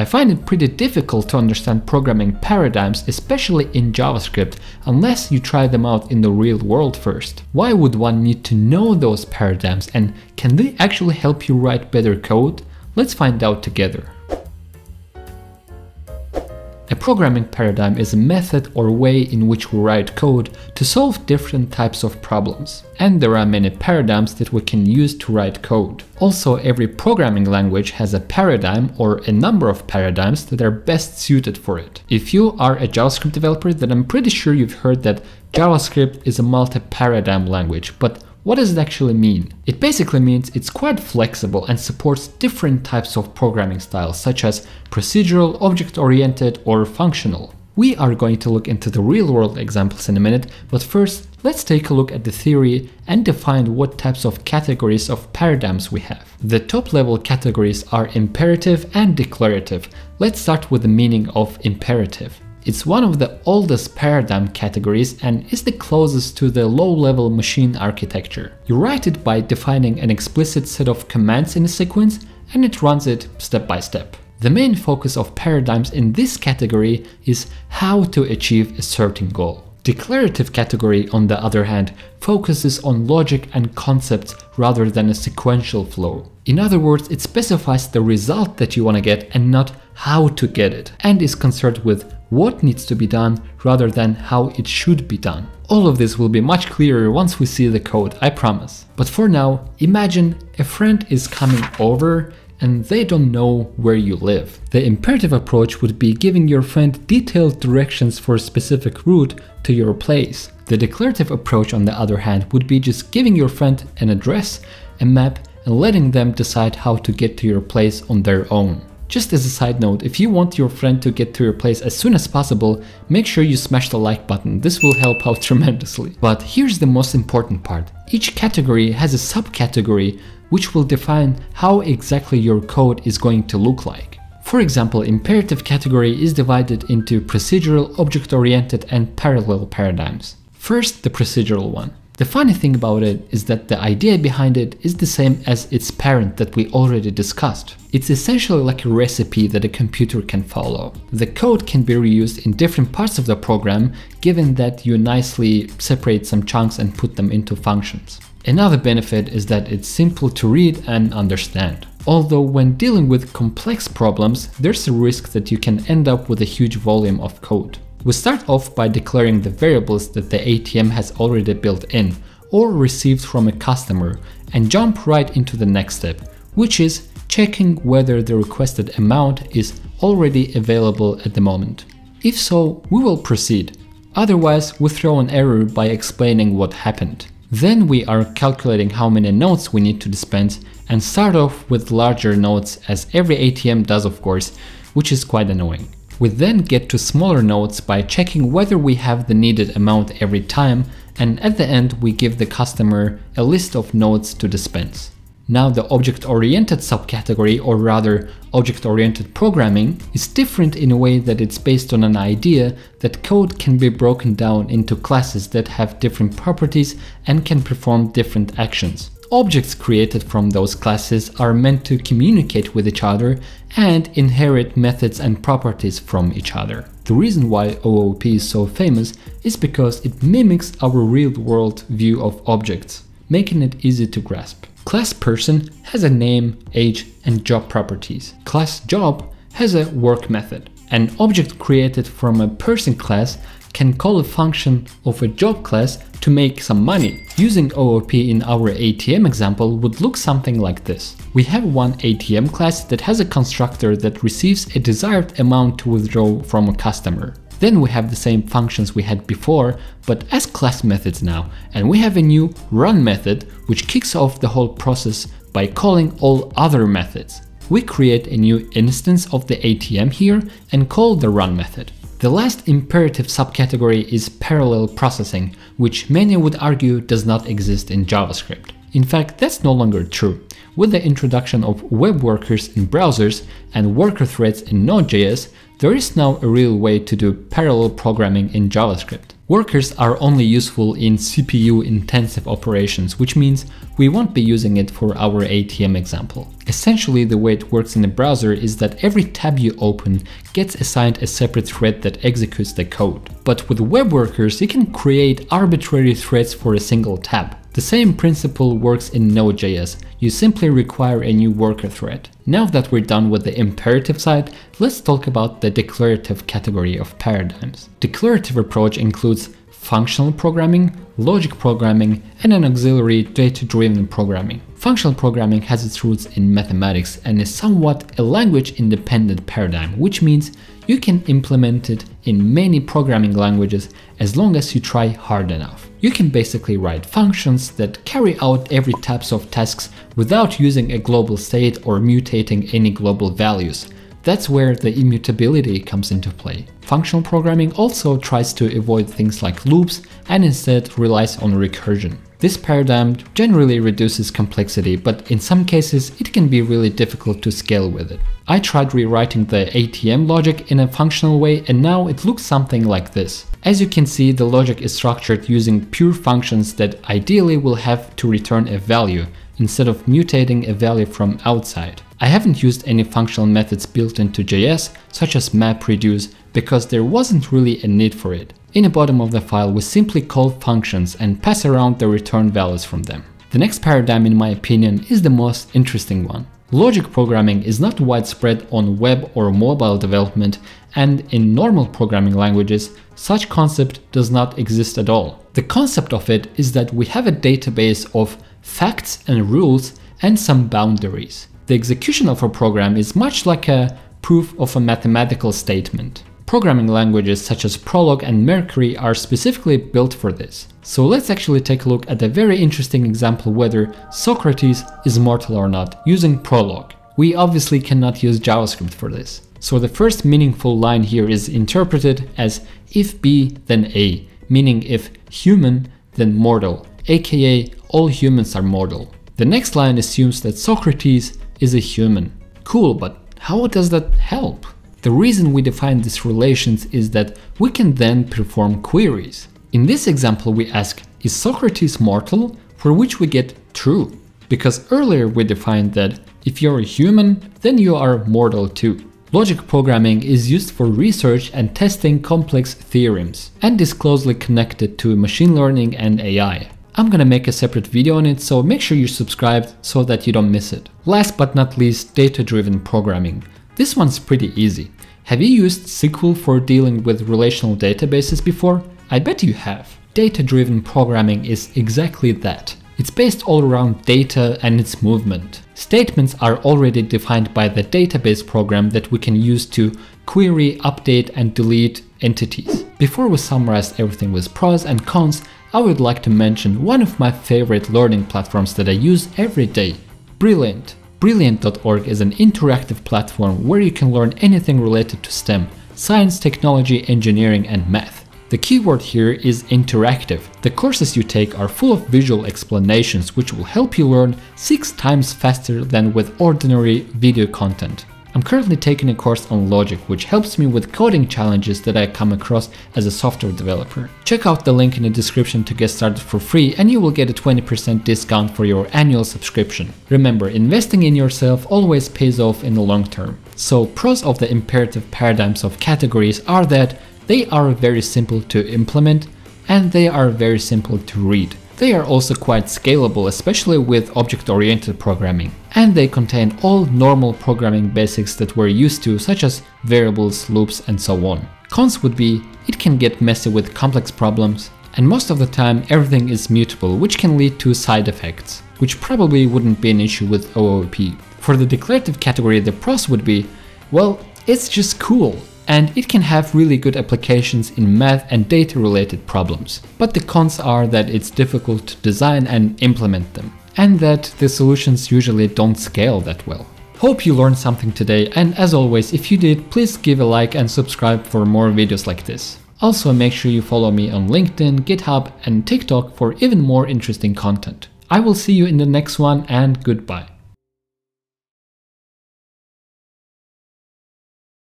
I find it pretty difficult to understand programming paradigms, especially in JavaScript, unless you try them out in the real world first. Why would one need to know those paradigms and can they actually help you write better code? Let's find out together. A programming paradigm is a method or way in which we write code to solve different types of problems. And there are many paradigms that we can use to write code. Also, every programming language has a paradigm or a number of paradigms that are best suited for it. If you are a JavaScript developer, then I'm pretty sure you've heard that JavaScript is a multi-paradigm language, but what does it actually mean? It basically means it's quite flexible and supports different types of programming styles, such as procedural, object-oriented, or functional. We are going to look into the real-world examples in a minute, but first, let's take a look at the theory and define what types of categories of paradigms we have. The top-level categories are imperative and declarative. Let's start with the meaning of imperative. It's one of the oldest paradigm categories and is the closest to the low-level machine architecture. You write it by defining an explicit set of commands in a sequence and it runs it step by step. The main focus of paradigms in this category is how to achieve a certain goal. Declarative category, on the other hand, focuses on logic and concepts rather than a sequential flow. In other words, it specifies the result that you want to get and not how to get it, and is concerned with what needs to be done rather than how it should be done. All of this will be much clearer once we see the code, I promise. But for now, imagine a friend is coming over and they don't know where you live. The imperative approach would be giving your friend detailed directions for a specific route to your place. The declarative approach on the other hand would be just giving your friend an address, a map and letting them decide how to get to your place on their own. Just as a side note, if you want your friend to get to your place as soon as possible, make sure you smash the like button, this will help out tremendously. But here's the most important part. Each category has a subcategory which will define how exactly your code is going to look like. For example, imperative category is divided into procedural, object-oriented and parallel paradigms. First, the procedural one. The funny thing about it is that the idea behind it is the same as its parent that we already discussed. It's essentially like a recipe that a computer can follow. The code can be reused in different parts of the program given that you nicely separate some chunks and put them into functions. Another benefit is that it's simple to read and understand. Although when dealing with complex problems, there's a risk that you can end up with a huge volume of code. We start off by declaring the variables that the ATM has already built in or received from a customer and jump right into the next step, which is checking whether the requested amount is already available at the moment. If so, we will proceed. Otherwise, we throw an error by explaining what happened. Then we are calculating how many notes we need to dispense and start off with larger notes as every ATM does of course, which is quite annoying. We then get to smaller notes by checking whether we have the needed amount every time and at the end we give the customer a list of notes to dispense. Now the object-oriented subcategory, or rather object-oriented programming, is different in a way that it's based on an idea that code can be broken down into classes that have different properties and can perform different actions. Objects created from those classes are meant to communicate with each other and inherit methods and properties from each other. The reason why OOP is so famous is because it mimics our real-world view of objects, making it easy to grasp. Class person has a name, age, and job properties. Class job has a work method. An object created from a person class can call a function of a job class to make some money. Using OOP in our ATM example would look something like this. We have one ATM class that has a constructor that receives a desired amount to withdraw from a customer. Then we have the same functions we had before, but as class methods now, and we have a new run method which kicks off the whole process by calling all other methods. We create a new instance of the ATM here and call the run method. The last imperative subcategory is parallel processing, which many would argue does not exist in JavaScript. In fact, that's no longer true. With the introduction of web workers in browsers and worker threads in Node.js, there is now a real way to do parallel programming in JavaScript. Workers are only useful in CPU intensive operations, which means we won't be using it for our ATM example. Essentially the way it works in a browser is that every tab you open gets assigned a separate thread that executes the code. But with web workers you can create arbitrary threads for a single tab. The same principle works in Node.js, you simply require a new worker thread. Now that we're done with the imperative side, let's talk about the declarative category of paradigms. Declarative approach includes functional programming, logic programming, and an auxiliary data-driven programming. Functional programming has its roots in mathematics and is somewhat a language-independent paradigm, which means you can implement it in many programming languages as long as you try hard enough. You can basically write functions that carry out every types of tasks without using a global state or mutating any global values. That's where the immutability comes into play. Functional programming also tries to avoid things like loops and instead relies on recursion. This paradigm generally reduces complexity, but in some cases it can be really difficult to scale with it. I tried rewriting the ATM logic in a functional way and now it looks something like this. As you can see, the logic is structured using pure functions that ideally will have to return a value instead of mutating a value from outside. I haven't used any functional methods built into JS, such as MapReduce, because there wasn't really a need for it. In the bottom of the file, we simply call functions and pass around the return values from them. The next paradigm, in my opinion, is the most interesting one. Logic programming is not widespread on web or mobile development, and in normal programming languages, such concept does not exist at all. The concept of it is that we have a database of facts and rules and some boundaries. The execution of a program is much like a proof of a mathematical statement. Programming languages such as Prolog and Mercury are specifically built for this. So let's actually take a look at a very interesting example whether Socrates is mortal or not using Prolog. We obviously cannot use JavaScript for this. So the first meaningful line here is interpreted as if B then A, meaning if human then mortal, aka all humans are mortal. The next line assumes that Socrates is a human. Cool, but how does that help? The reason we define these relations is that we can then perform queries. In this example we ask, is Socrates mortal? For which we get true. Because earlier we defined that if you're a human, then you are mortal too. Logic programming is used for research and testing complex theorems, and is closely connected to machine learning and AI. I'm gonna make a separate video on it, so make sure you're subscribed so that you don't miss it. Last but not least, data-driven programming. This one's pretty easy. Have you used SQL for dealing with relational databases before? I bet you have. Data-driven programming is exactly that. It's based all around data and its movement. Statements are already defined by the database program that we can use to query, update and delete entities. Before we summarize everything with pros and cons, I would like to mention one of my favorite learning platforms that I use every day, Brilliant. Brilliant.org is an interactive platform where you can learn anything related to STEM, science, technology, engineering and math. The keyword here is interactive. The courses you take are full of visual explanations which will help you learn 6 times faster than with ordinary video content. I'm currently taking a course on logic which helps me with coding challenges that I come across as a software developer. Check out the link in the description to get started for free and you will get a 20% discount for your annual subscription. Remember, investing in yourself always pays off in the long term. So pros of the imperative paradigms of categories are that they are very simple to implement and they are very simple to read. They are also quite scalable, especially with object-oriented programming. And they contain all normal programming basics that we're used to, such as variables, loops, and so on. Cons would be, it can get messy with complex problems, and most of the time everything is mutable, which can lead to side effects, which probably wouldn't be an issue with OOP. For the declarative category, the pros would be, well, it's just cool and it can have really good applications in math and data related problems. But the cons are that it's difficult to design and implement them, and that the solutions usually don't scale that well. Hope you learned something today and as always if you did please give a like and subscribe for more videos like this. Also make sure you follow me on LinkedIn, GitHub and TikTok for even more interesting content. I will see you in the next one and goodbye.